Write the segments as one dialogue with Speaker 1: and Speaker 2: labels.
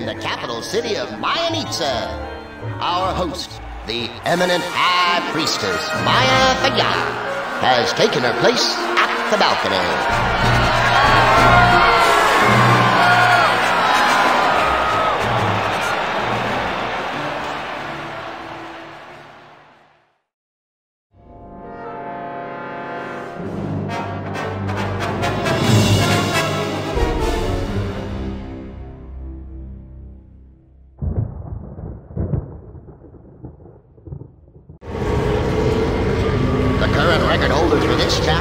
Speaker 1: in the capital city of Mayanitsa. Our host, the eminent high priestess, Maya Fayad, has taken her place at the balcony. Holder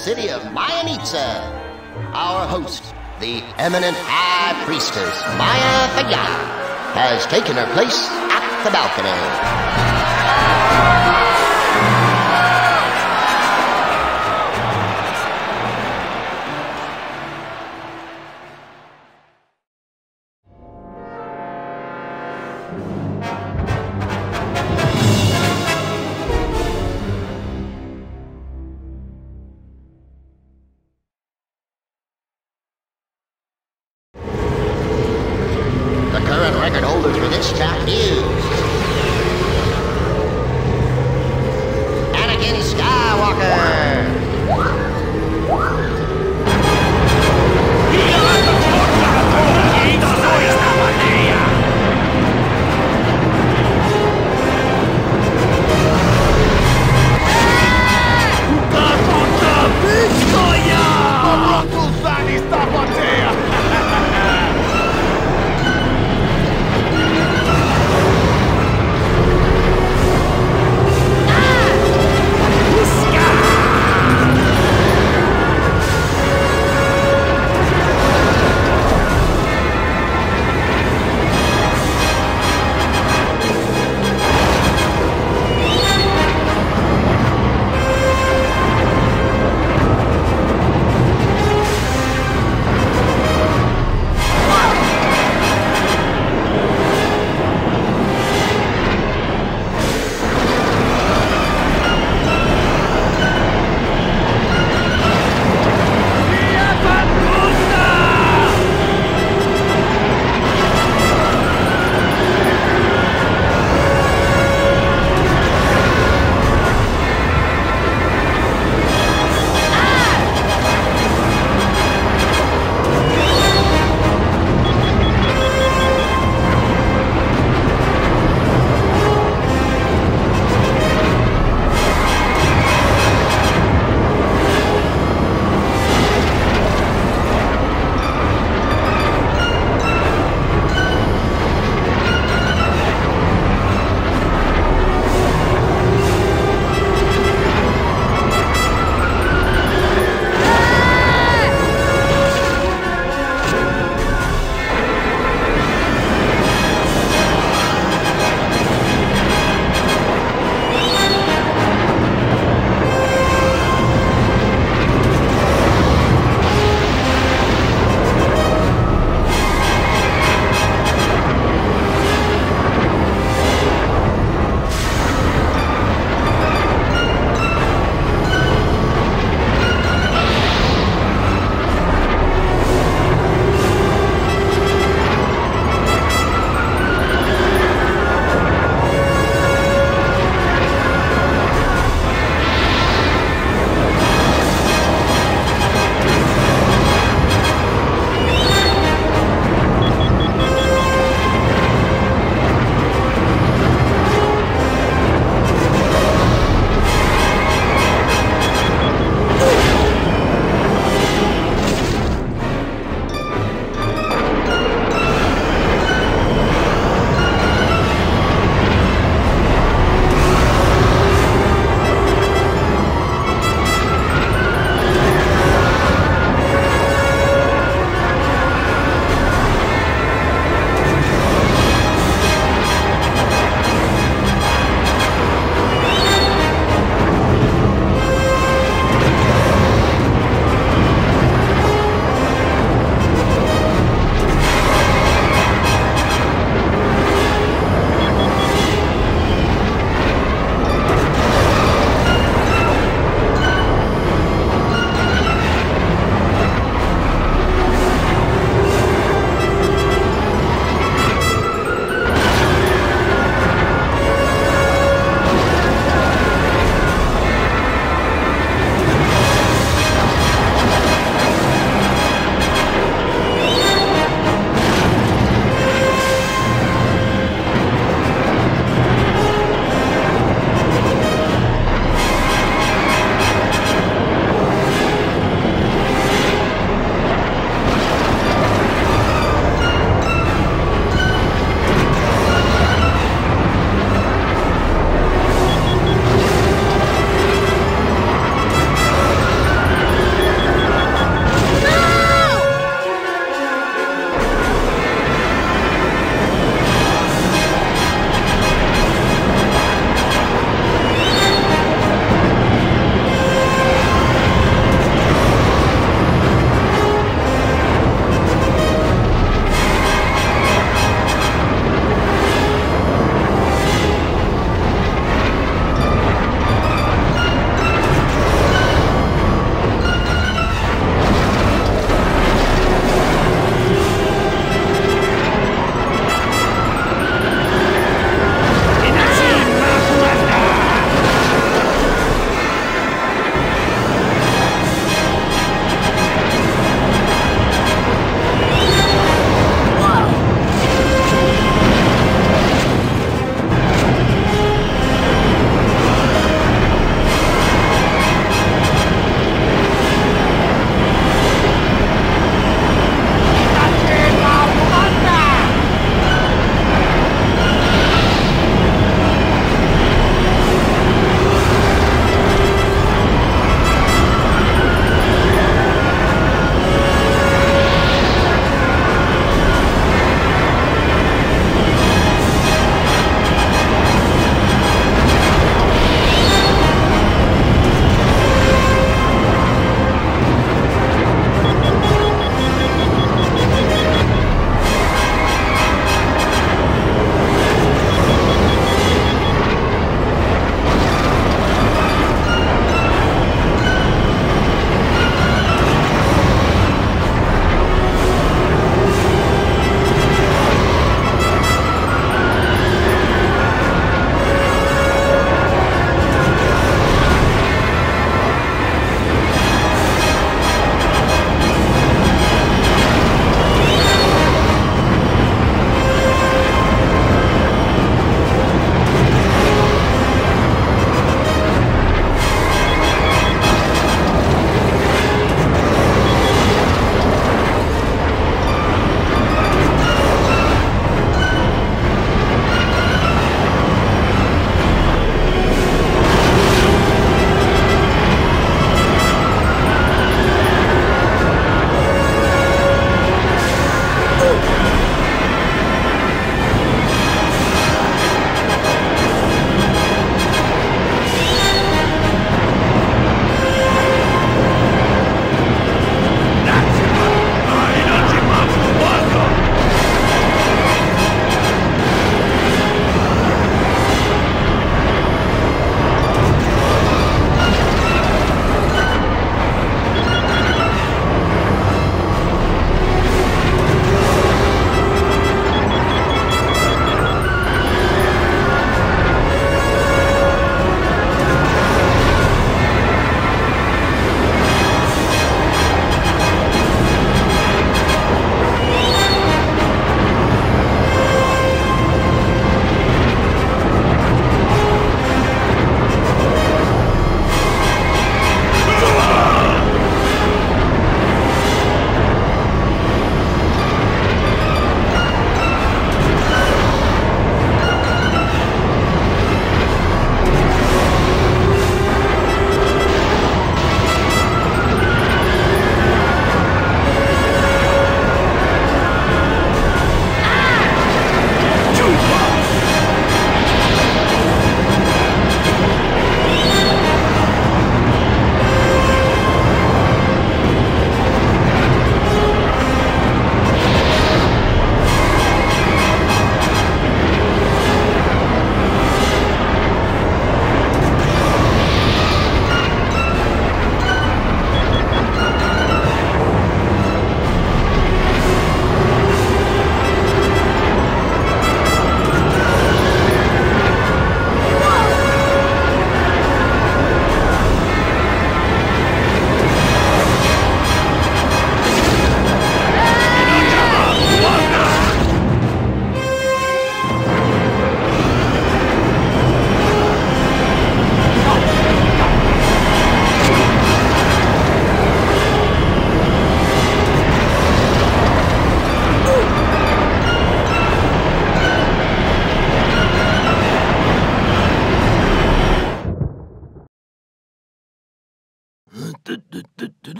Speaker 1: city of Mayanitza. Our host, the eminent High Priestess Maya Fayad, has taken her place at the balcony.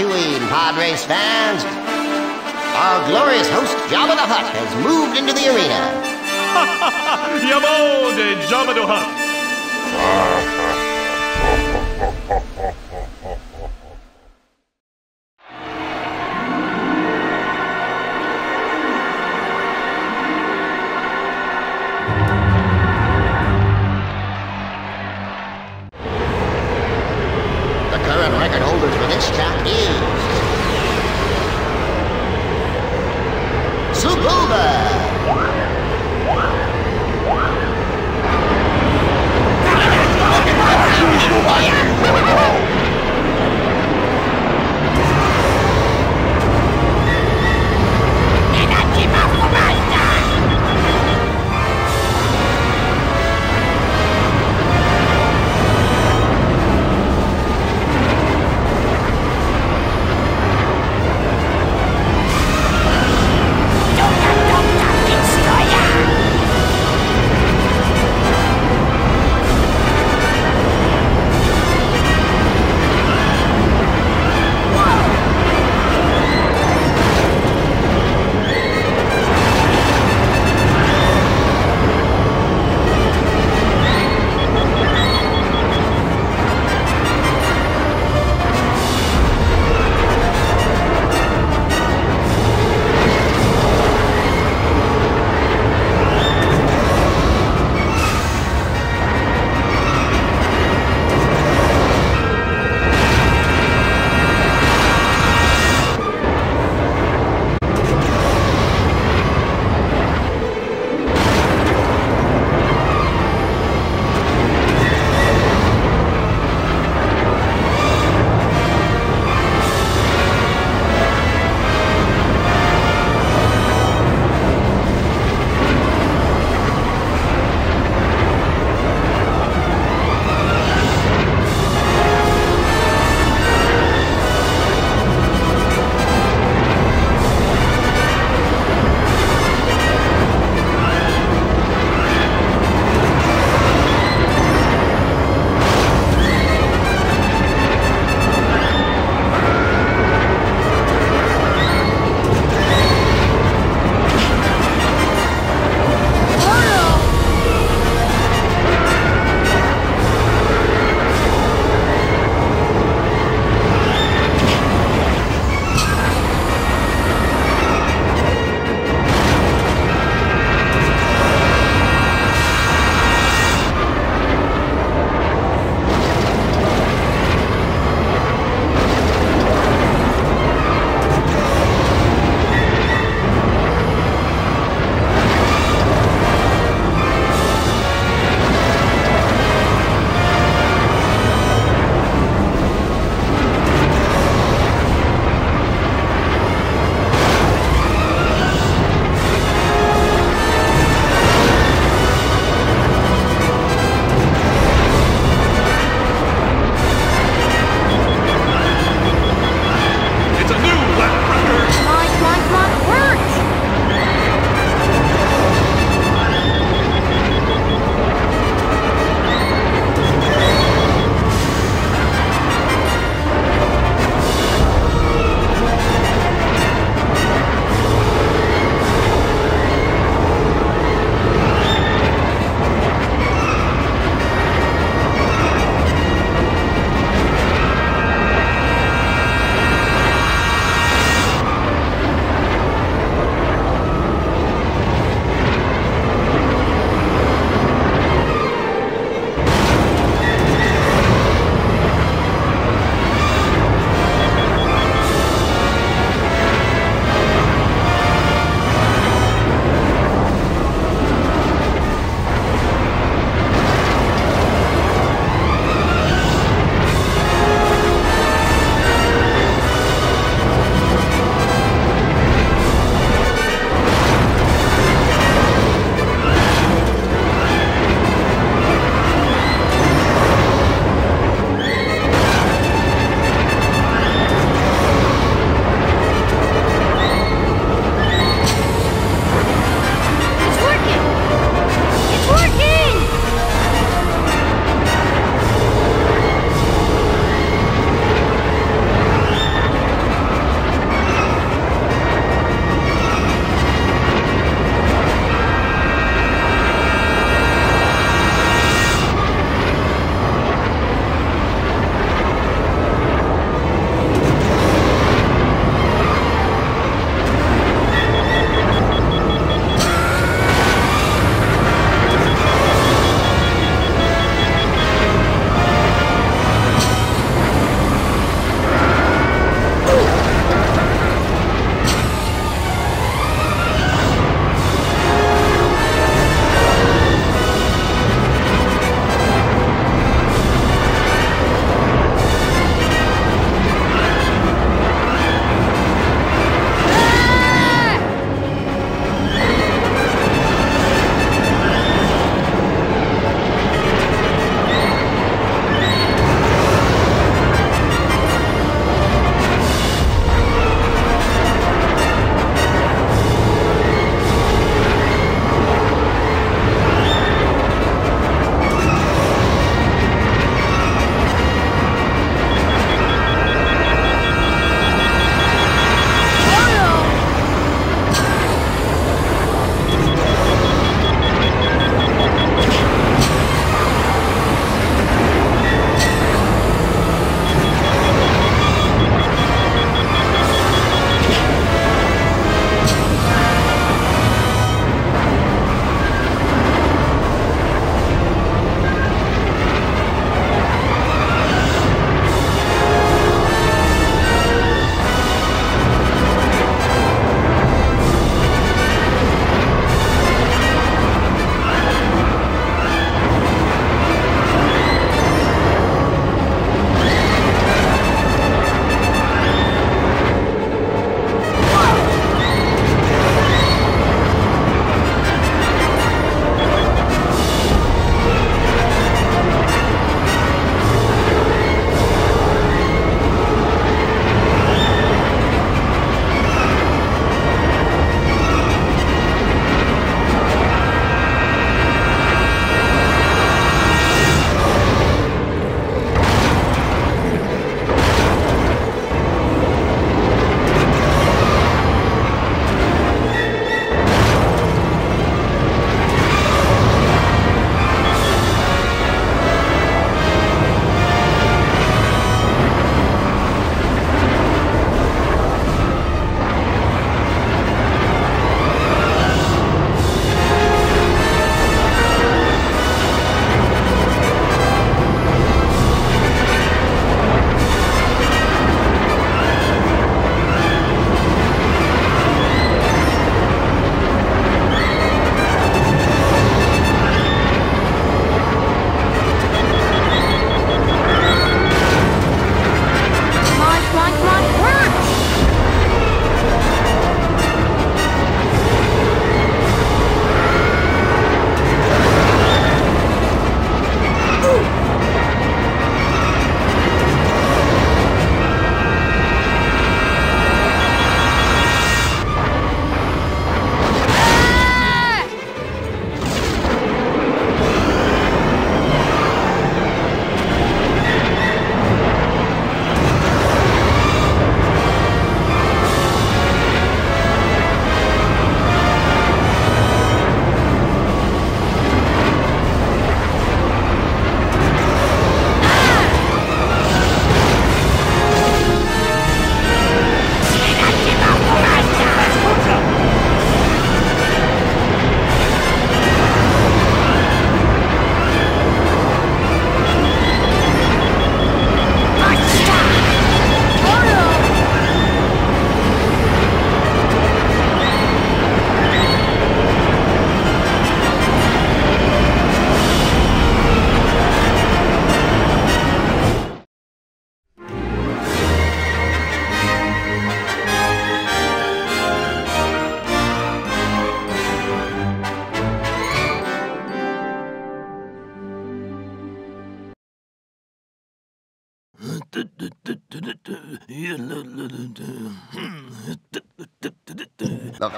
Speaker 1: Tatooine, Podrace fans. Our glorious host, Jabba the Hutt, has moved into the arena.
Speaker 2: Yamo de Jabba the Hutt.
Speaker 1: Ah,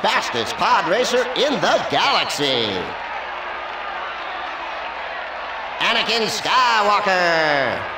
Speaker 1: Fastest pod racer in the galaxy. Anakin Skywalker.